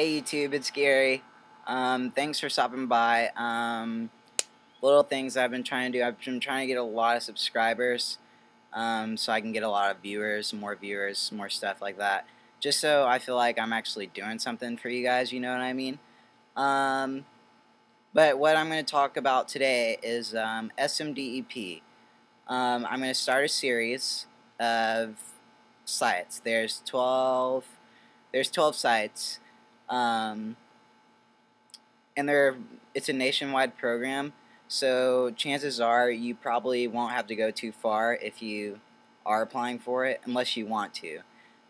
Hey YouTube, it's Gary. Um, thanks for stopping by. Um, little things I've been trying to do. I've been trying to get a lot of subscribers um, so I can get a lot of viewers, more viewers, more stuff like that. Just so I feel like I'm actually doing something for you guys, you know what I mean? Um, but what I'm going to talk about today is um, SMDEP. Um, I'm going to start a series of sites. There's 12. There's 12 sites um, and they're it's a nationwide program, so chances are you probably won't have to go too far if you are applying for it, unless you want to.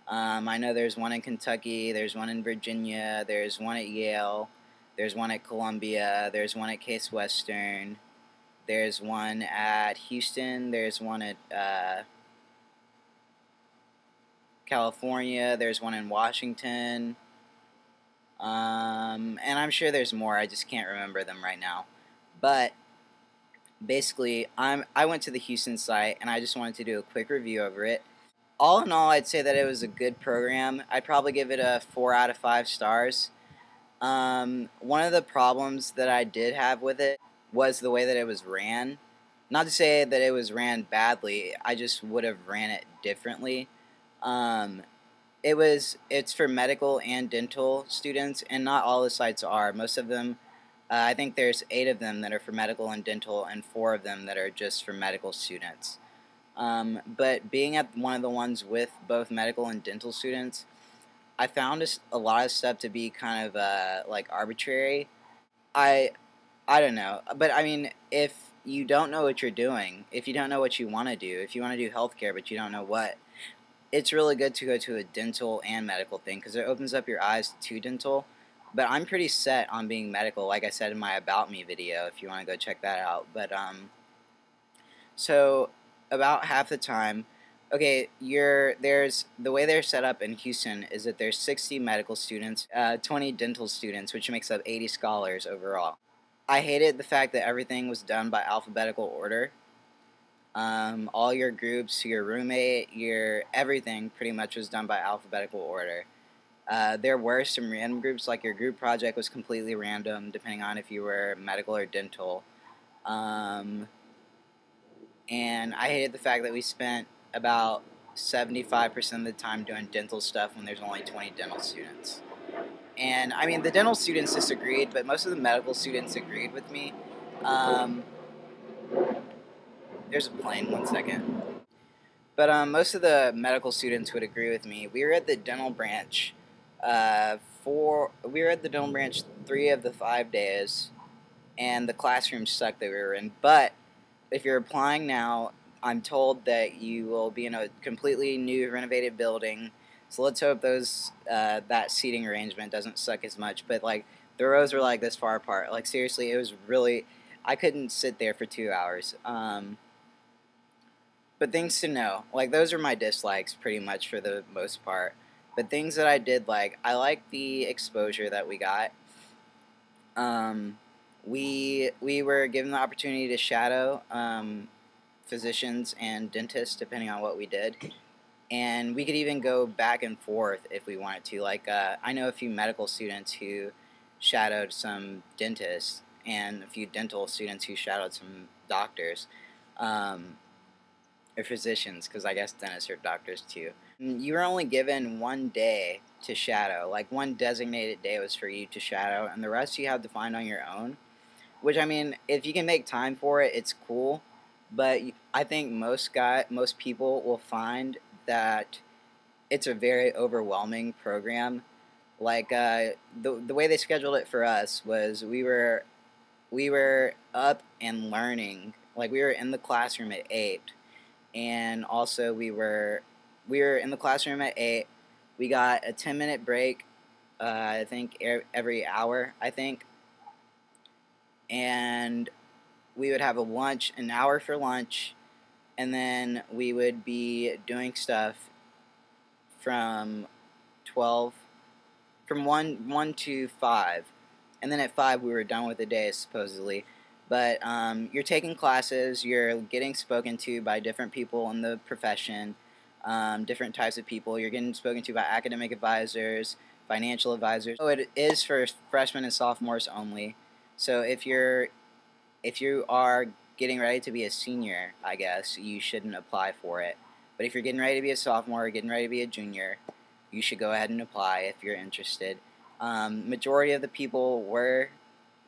Um, I know there's one in Kentucky, there's one in Virginia, there's one at Yale, there's one at Columbia, there's one at Case Western, there's one at Houston, there's one at uh, California, there's one in Washington. Um, and I'm sure there's more. I just can't remember them right now. But basically, I'm I went to the Houston site and I just wanted to do a quick review over it. All in all, I'd say that it was a good program. I'd probably give it a four out of five stars. Um, one of the problems that I did have with it was the way that it was ran. Not to say that it was ran badly. I just would have ran it differently. Um, it was it's for medical and dental students, and not all the sites are. Most of them, uh, I think there's eight of them that are for medical and dental, and four of them that are just for medical students. Um, but being at one of the ones with both medical and dental students, I found a, lot of stuff to be kind of uh, like arbitrary. I I don't know, but I mean, if you don't know what you're doing, if you don't know what you want to do, if you want to do healthcare but you don't know what, it's really good to go to a dental and medical thing because it opens up your eyes to dental. But I'm pretty set on being medical, like I said in my About Me video, if you want to go check that out. But, um, so about half the time, okay, you're, there's, the way they're set up in Houston is that there's 60 medical students, uh, 20 dental students, which makes up 80 scholars overall. I hated the fact that everything was done by alphabetical order um, all your groups, your roommate, your everything pretty much was done by alphabetical order. Uh, there were some random groups, like your group project was completely random, depending on if you were medical or dental. Um, and I hated the fact that we spent about 75% of the time doing dental stuff when there's only 20 dental students. And I mean, the dental students disagreed, but most of the medical students agreed with me. Um, there's a plane, one second. But um, most of the medical students would agree with me. We were at the dental branch uh, four. We were at the dental branch three of the five days, and the classroom sucked that we were in. But if you're applying now, I'm told that you will be in a completely new renovated building. So let's hope those uh, that seating arrangement doesn't suck as much. But like the rows were like this far apart. Like seriously, it was really. I couldn't sit there for two hours. Um, but things to know. Like those are my dislikes pretty much for the most part. But things that I did like, I like the exposure that we got. Um, we we were given the opportunity to shadow um, physicians and dentists depending on what we did, and we could even go back and forth if we wanted to. Like uh, I know a few medical students who shadowed some dentists, and a few dental students who shadowed some doctors. Um, or physicians, because I guess dentists are doctors too. You were only given one day to shadow, like one designated day was for you to shadow, and the rest you had to find on your own. Which I mean, if you can make time for it, it's cool. But I think most guy, most people will find that it's a very overwhelming program. Like uh, the the way they scheduled it for us was we were we were up and learning. Like we were in the classroom at eight and also we were we were in the classroom at eight. We got a ten minute break, uh, I think every hour. I think, and we would have a lunch, an hour for lunch, and then we would be doing stuff from twelve, from one one to five, and then at five we were done with the day supposedly. But um, you're taking classes, you're getting spoken to by different people in the profession, um, different types of people. You're getting spoken to by academic advisors, financial advisors. So it is for freshmen and sophomores only. So if you're if you are getting ready to be a senior, I guess you shouldn't apply for it. But if you're getting ready to be a sophomore or getting ready to be a junior, you should go ahead and apply if you're interested. Um, majority of the people were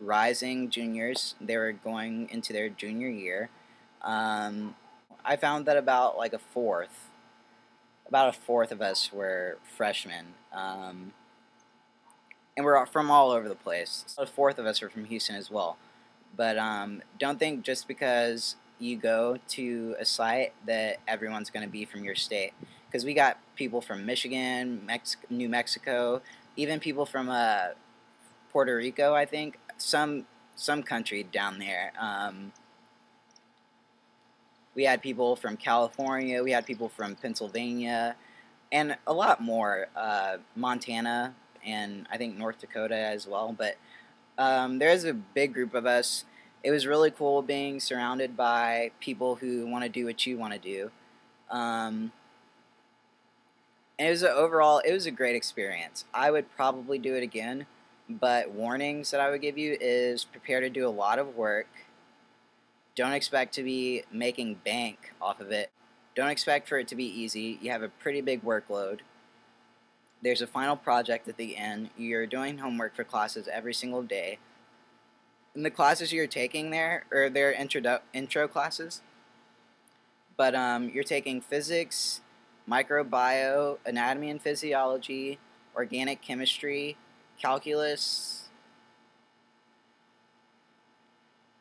rising juniors. They were going into their junior year. Um, I found that about like a fourth, about a fourth of us were freshmen. Um, and we're from all over the place. A fourth of us are from Houston as well. But um, don't think just because you go to a site that everyone's going to be from your state. Because we got people from Michigan, Mex- New Mexico, even people from uh, Puerto Rico, I think. Some some country down there. Um, we had people from California. We had people from Pennsylvania, and a lot more. Uh, Montana and I think North Dakota as well. But um, there's a big group of us. It was really cool being surrounded by people who want to do what you want to do. Um, and it was a, overall, it was a great experience. I would probably do it again, but warnings that I would give you is prepare to do a lot of work. Don't expect to be making bank off of it. Don't expect for it to be easy. You have a pretty big workload. There's a final project at the end. You're doing homework for classes every single day. And the classes you're taking there, or their intro, intro classes, but um, you're taking physics, microbiome, anatomy and physiology, organic chemistry, calculus,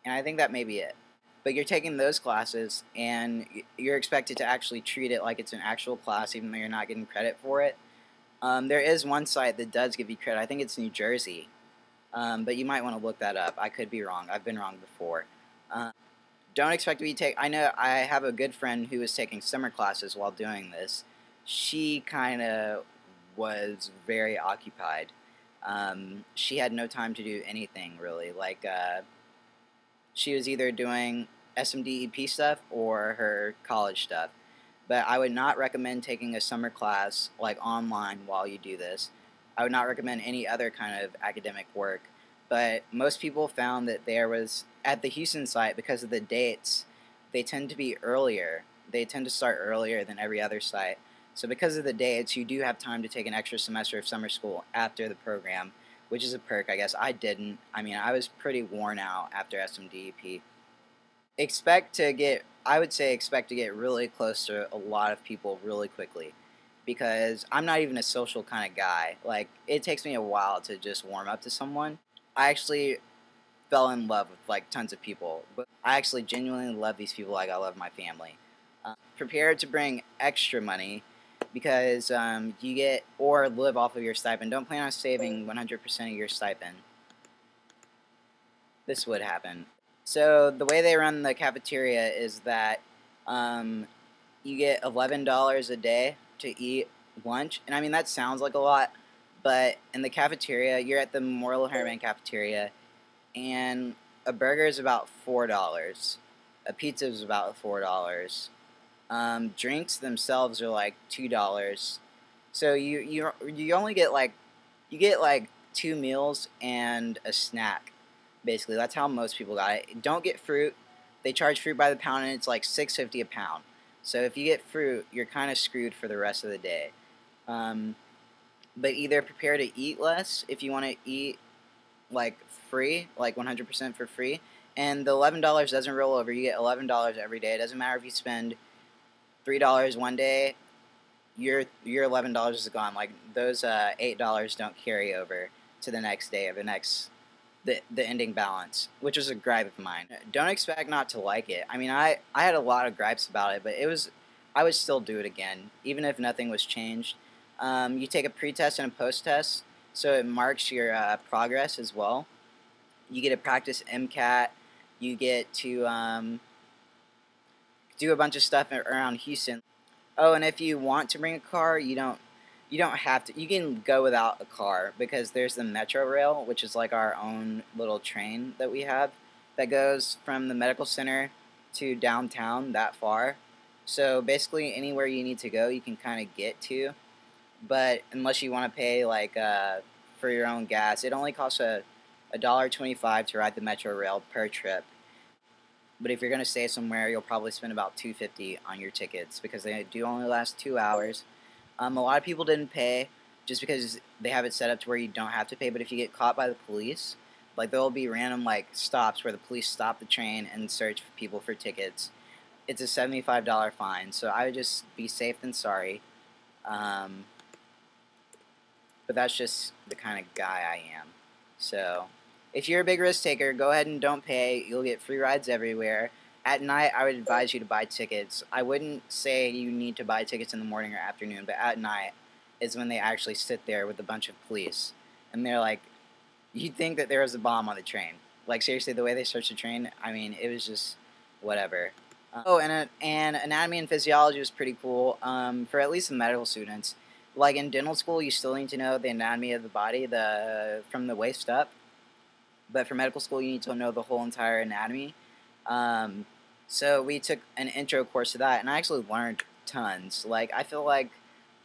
and I think that may be it. But you're taking those classes and you're expected to actually treat it like it's an actual class, even though you're not getting credit for it. Um, there is one site that does give you credit. I think it's New Jersey, um, but you might want to look that up. I could be wrong. I've been wrong before. Uh, don't expect to be take. I know I have a good friend who was taking summer classes while doing this. She kind of was very occupied. Um, she had no time to do anything really. Like uh, she was either doing SMDEP stuff or her college stuff. But I would not recommend taking a summer class like online while you do this. I would not recommend any other kind of academic work. But most people found that there was at the Houston site because of the dates, they tend to be earlier. They tend to start earlier than every other site. So because of the dates, you do have time to take an extra semester of summer school after the program, which is a perk, I guess. I didn't. I mean, I was pretty worn out after SMDEP. Expect to get, I would say, expect to get really close to a lot of people really quickly because I'm not even a social kind of guy. Like, it takes me a while to just warm up to someone. I actually fell in love with like tons of people. But I actually genuinely love these people like I love my family. Uh, prepare to bring extra money because um, you get or live off of your stipend. Don't plan on saving 100% of your stipend. This would happen. So the way they run the cafeteria is that um, you get $11 a day to eat lunch. And I mean, that sounds like a lot, but in the cafeteria, you're at the Memorial Hermann cafeteria, and a burger is about four dollars. A pizza is about four dollars. Um, drinks themselves are like two dollars. So you you you only get like you get like two meals and a snack. Basically, that's how most people got it. Don't get fruit. They charge fruit by the pound, and it's like six fifty a pound. So if you get fruit, you're kind of screwed for the rest of the day. Um, but either prepare to eat less if you want to eat like free, like 100% for free. And the $11 doesn't roll over. You get $11 every day. It doesn't matter if you spend $3 one day, your your $11 is gone. Like those uh, $8 don't carry over to the next day or the next the the ending balance, which was a gripe of mine. Don't expect not to like it. I mean, I I had a lot of gripes about it, but it was I would still do it again, even if nothing was changed. Um, you take a pre-test and a post-test, so it marks your uh, progress as well. You get to practice MCAT. You get to um, do a bunch of stuff around Houston. Oh, and if you want to bring a car, you don't you don't have to. You can go without a car because there's the Metro Rail, which is like our own little train that we have that goes from the medical center to downtown that far. So basically, anywhere you need to go, you can kind of get to but unless you want to pay like uh, for your own gas, it only costs a a dollar twenty-five to ride the Metro Rail per trip. But if you're gonna stay somewhere, you'll probably spend about two fifty on your tickets because they do only last two hours. Um, a lot of people didn't pay just because they have it set up to where you don't have to pay. But if you get caught by the police, like there will be random like stops where the police stop the train and search people for tickets. It's a seventy-five dollar fine, so I would just be safe than sorry. Um, but that's just the kind of guy I am. So if you're a big risk taker, go ahead and don't pay. You'll get free rides everywhere. At night, I would advise you to buy tickets. I wouldn't say you need to buy tickets in the morning or afternoon, but at night is when they actually sit there with a bunch of police. And they're like, you'd think that there was a bomb on the train. Like, seriously, the way they searched the train, I mean, it was just whatever. Uh, oh, and, uh, and anatomy and physiology was pretty cool um, for at least the medical students. Like in dental school, you still need to know the anatomy of the body, the from the waist up. But for medical school, you need to know the whole entire anatomy. Um, so we took an intro course to that, and I actually learned tons. Like I feel like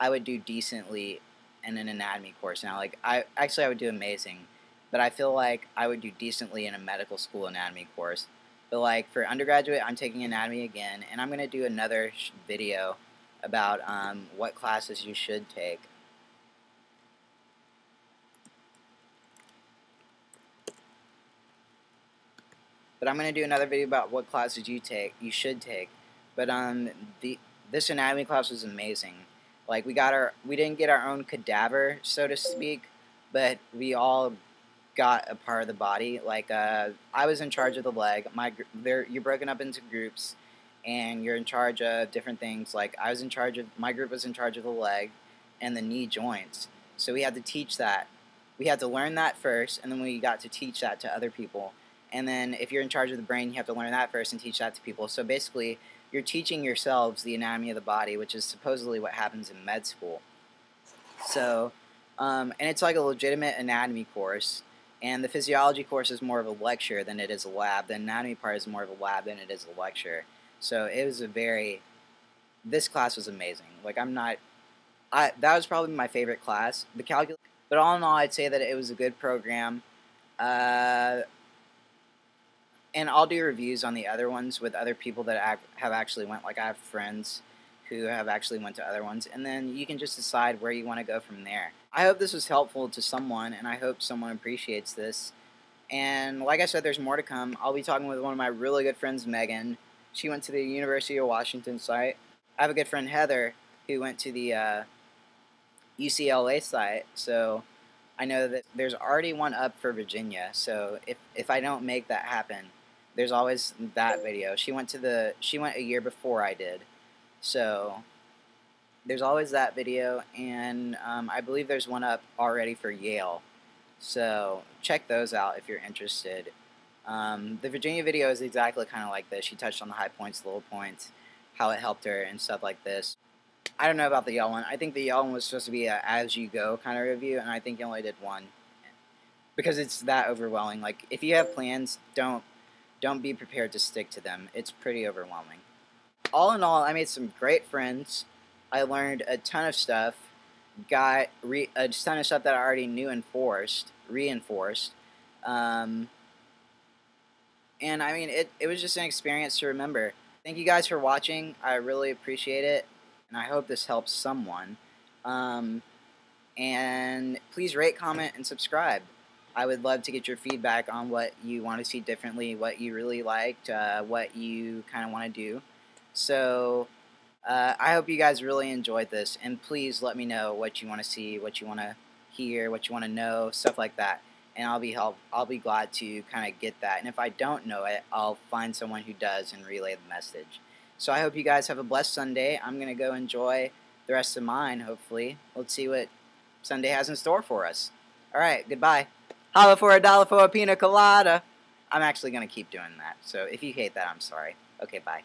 I would do decently in an anatomy course now. Like I actually I would do amazing, but I feel like I would do decently in a medical school anatomy course. But like for undergraduate, I'm taking anatomy again, and I'm gonna do another video about um, what classes you should take. But I'm going to do another video about what classes you take, you should take. But um, the this anatomy class was amazing. Like we got our, we didn't get our own cadaver, so to speak, but we all got a part of the body. Like uh, I was in charge of the leg. My, you're broken up into groups and you're in charge of different things. Like I was in charge of my group was in charge of the leg and the knee joints. So we had to teach that. We had to learn that first, and then we got to teach that to other people. And then if you're in charge of the brain, you have to learn that first and teach that to people. So basically, you're teaching yourselves the anatomy of the body, which is supposedly what happens in med school. So, um, and it's like a legitimate anatomy course. And the physiology course is more of a lecture than it is a lab. The anatomy part is more of a lab than it is a lecture. So it was a very, this class was amazing. Like I'm not, I that was probably my favorite class. The calculus, but all in all, I'd say that it was a good program. Uh, and I'll do reviews on the other ones with other people that have actually went. Like I have friends who have actually went to other ones, and then you can just decide where you want to go from there. I hope this was helpful to someone, and I hope someone appreciates this. And like I said, there's more to come. I'll be talking with one of my really good friends, Megan, she went to the University of Washington site. I have a good friend, Heather, who went to the uh, UCLA site. So I know that there's already one up for Virginia. So if, if I don't make that happen, there's always that video. She went to the she went a year before I did. So there's always that video, and um, I believe there's one up already for Yale. So check those out if you're interested. Um, the Virginia video is exactly kind of like this. She touched on the high points, low points, how it helped her, and stuff like this. I don't know about the Yale one. I think the Yale one was supposed to be a as you go kind of review, and I think you only did one because it's that overwhelming. Like if you have plans, don't don't be prepared to stick to them. It's pretty overwhelming. All in all, I made some great friends. I learned a ton of stuff. Got re- a ton of stuff that I already knew enforced, reinforced. Um, and I mean, it, it was just an experience to remember. Thank you guys for watching. I really appreciate it. And I hope this helps someone. Um, and please rate, comment, and subscribe. I would love to get your feedback on what you want to see differently, what you really liked, uh, what you kind of want to do. So uh, I hope you guys really enjoyed this. And please let me know what you want to see, what you want to hear, what you want to know, stuff like that and I'll be help I'll be glad to kind of get that. And if I don't know it, I'll find someone who does and relay the message. So I hope you guys have a blessed Sunday. I'm gonna go enjoy the rest of mine. Hopefully, let's see what Sunday has in store for us. All right, goodbye. Holla for a dollar for a pina colada. I'm actually gonna keep doing that. So if you hate that, I'm sorry. Okay, bye.